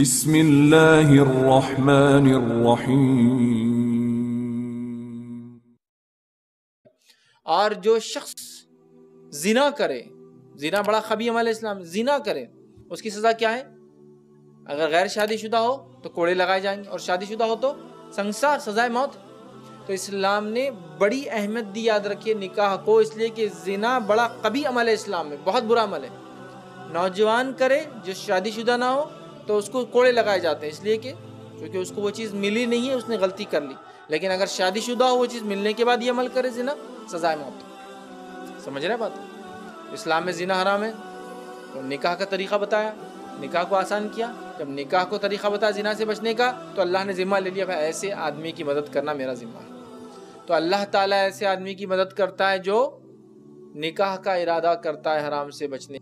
बिस्मिल्लाहिर्रहमानिर्रहीम। और जो शख्स जिना करे, जिना बड़ा खबी अमल इस्लाम, जिना करे, उसकी सज़ा क्या है? अगर गैर शादीशुदा हो तो कोड़े लगाए जाएँगे, और शादीशुदा हो तो संसार, सजाए मौत। तो इस्लाम ने बड़ी अहमियत दी याद रखिए निकाह को, इसलिए कि जिना बड़ा कभी अमल है इस्लाम में, बहुत बुरा अमल है। नौजवान करे, जो शादीशुदा ना हो तो उसको कोड़े लगाए जाते हैं, इसलिए कि क्योंकि उसको वो चीज़ मिली नहीं है, उसने गलती कर ली। लेकिन अगर शादीशुदा हो वो चीज़ मिलने के बाद ये अमल करे जिना, सजाए मौत। समझ रहे बात? इस्लाम में जिना हराम है तो निकाह का तरीका बताया, निकाह को आसान किया। जब निकाह को तरीका बताया जिना से बचने का तो अल्लाह ने ज़िम्मा ले लिया, भाई, ऐसे आदमी की मदद करना मेरा ज़िम्मा है। तो अल्लाह ताला ऐसे आदमी की मदद करता है जो निकाह का इरादा करता है हराम से बचने